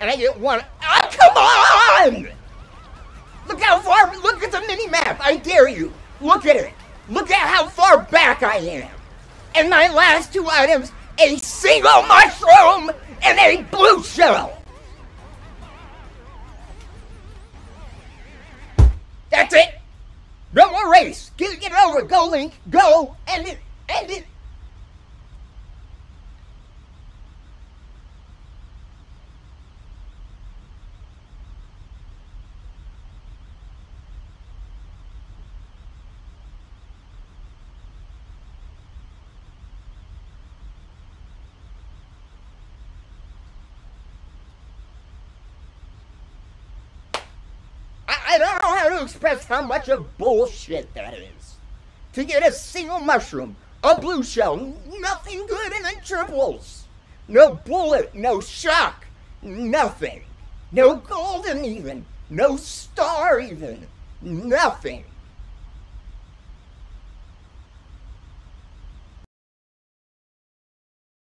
and I get one. Oh, come on! Look how far. Look at the mini map. I dare you. Look at it. Look at how far back I am. And my last two items: a single mushroom and a blue shell. That's it. No more race. Get, get it over. Go, Link. Go. End it. End it. I don't know how to express how much of bullshit that is. To get a single mushroom, a blue shell, nothing good in the triples. No bullet, no shock, nothing. No golden even, no star even, nothing.